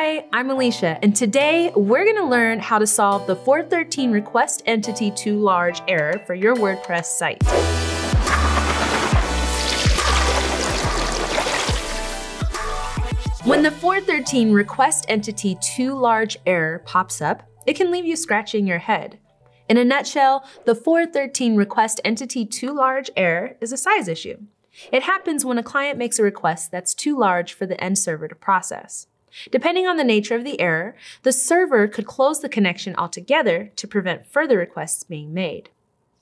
Hi, I'm Alicia, and today we're going to learn how to solve the 413 request entity too large error for your WordPress site. When the 413 request entity too large error pops up, it can leave you scratching your head. In a nutshell, the 413 request entity too large error is a size issue. It happens when a client makes a request that's too large for the end server to process. Depending on the nature of the error, the server could close the connection altogether to prevent further requests being made.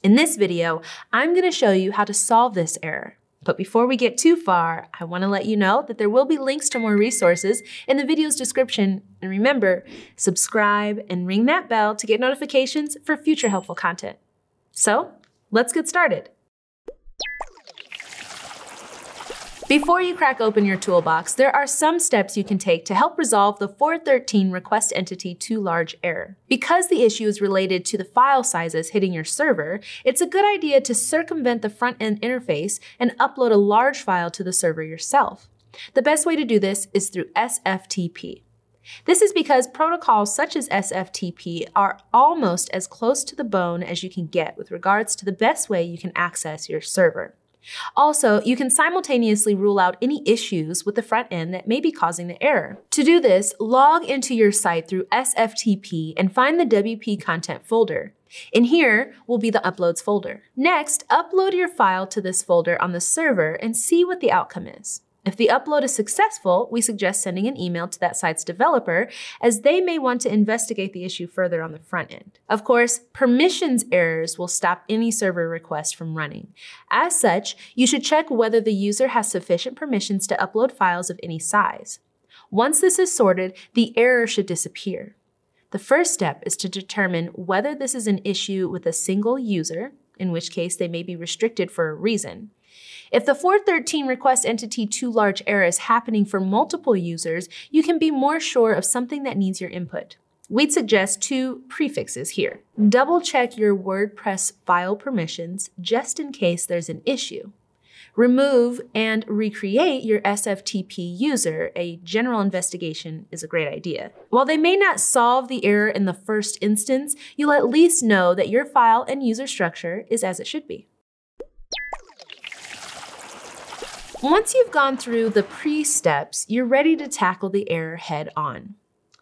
In this video, I'm going to show you how to solve this error. But before we get too far, I want to let you know that there will be links to more resources in the video's description. And remember, subscribe and ring that bell to get notifications for future helpful content. So, let's get started. Before you crack open your toolbox, there are some steps you can take to help resolve the 413 request entity too large error. Because the issue is related to the file sizes hitting your server, it's a good idea to circumvent the front-end interface and upload a large file to the server yourself. The best way to do this is through SFTP. This is because protocols such as SFTP are almost as close to the bone as you can get with regards to the best way you can access your server. Also, you can simultaneously rule out any issues with the front end that may be causing the error. To do this, log into your site through SFTP and find the WP content folder. In here will be the uploads folder. Next, upload your file to this folder on the server and see what the outcome is. If the upload is successful, we suggest sending an email to that site's developer as they may want to investigate the issue further on the front end. Of course, permissions errors will stop any server request from running. As such, you should check whether the user has sufficient permissions to upload files of any size. Once this is sorted, the error should disappear. The first step is to determine whether this is an issue with a single user, in which case they may be restricted for a reason. If the 413 request entity too large error is happening for multiple users, you can be more sure of something that needs your input. We'd suggest two prefixes here. Double check your WordPress file permissions just in case there's an issue. Remove and recreate your SFTP user. A general investigation is a great idea. While they may not solve the error in the first instance, you'll at least know that your file and user structure is as it should be. Once you've gone through the pre-steps, you're ready to tackle the error head on.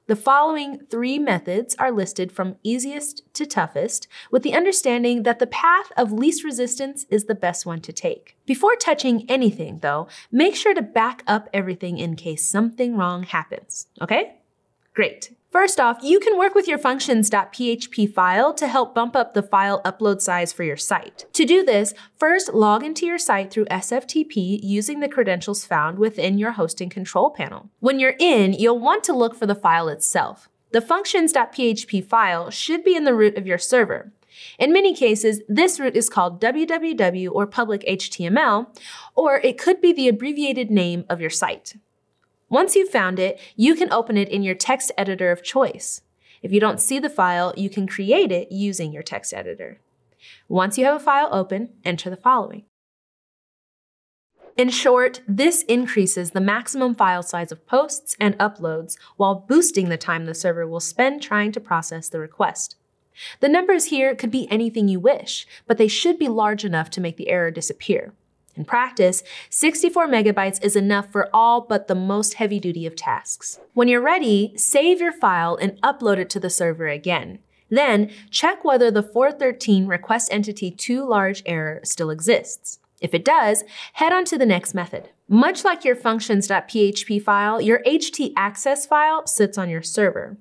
The following three methods are listed from easiest to toughest, with the understanding that the path of least resistance is the best one to take. Before touching anything, though, make sure to back up everything in case something wrong happens, okay? Great. First off, you can work with your functions.php file to help bump up the file upload size for your site. To do this, first log into your site through SFTP using the credentials found within your hosting control panel. When you're in, you'll want to look for the file itself. The functions.php file should be in the root of your server. In many cases, this root is called www or public HTML, or it could be the abbreviated name of your site. Once you've found it, you can open it in your text editor of choice. If you don't see the file, you can create it using your text editor. Once you have a file open, enter the following. In short, this increases the maximum file size of posts and uploads while boosting the time the server will spend trying to process the request. The numbers here could be anything you wish, but they should be large enough to make the error disappear. In practice, 64 megabytes is enough for all but the most heavy duty of tasks. When you're ready, save your file and upload it to the server again. Then, check whether the 413 request entity too large error still exists. If it does, head on to the next method. Much like your functions.php file, your htaccess file sits on your server.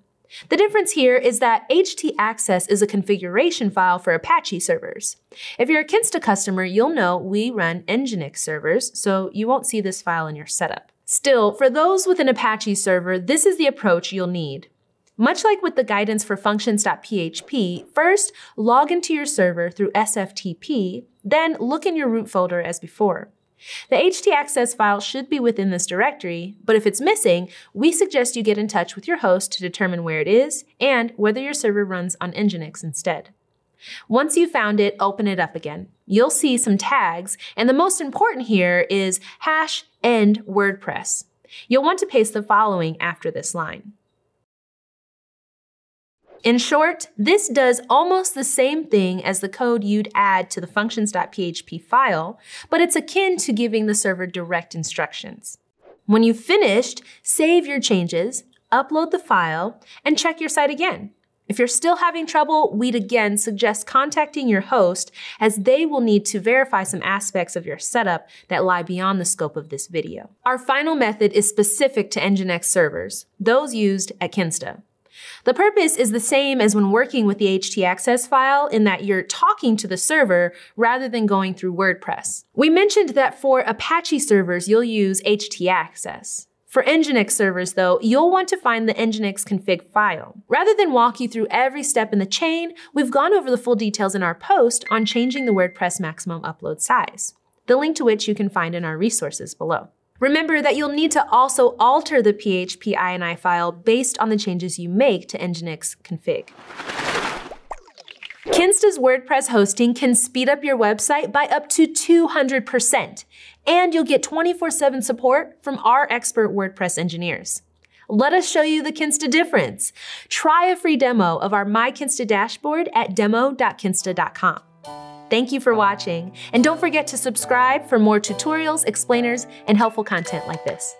The difference here is that htaccess is a configuration file for Apache servers. If you're a Kinsta customer, you'll know we run Nginx servers, so you won't see this file in your setup. Still, for those with an Apache server, this is the approach you'll need. Much like with the guidance for functions.php, first log into your server through SFTP, then look in your root folder as before. The htaccess file should be within this directory, but if it's missing, we suggest you get in touch with your host to determine where it is and whether your server runs on Nginx instead. Once you've found it, open it up again. You'll see some tags, and the most important here is hash end WordPress. You'll want to paste the following after this line. In short, this does almost the same thing as the code you'd add to the functions.php file, but it's akin to giving the server direct instructions. When you've finished, save your changes, upload the file, and check your site again. If you're still having trouble, we'd again suggest contacting your host as they will need to verify some aspects of your setup that lie beyond the scope of this video. Our final method is specific to Nginx servers, those used at Kinsta. The purpose is the same as when working with the htaccess file in that you're talking to the server rather than going through WordPress. We mentioned that for Apache servers, you'll use htaccess. For Nginx servers, though, you'll want to find the Nginx config file. Rather than walk you through every step in the chain, we've gone over the full details in our post on changing the WordPress maximum upload size, the link to which you can find in our resources below. Remember that you'll need to also alter the PHP INI file based on the changes you make to Nginx config. Kinsta's WordPress hosting can speed up your website by up to 200%, and you'll get 24-7 support from our expert WordPress engineers. Let us show you the Kinsta difference. Try a free demo of our My Kinsta dashboard at demo.kinsta.com. Thank you for watching, and don't forget to subscribe for more tutorials, explainers, and helpful content like this.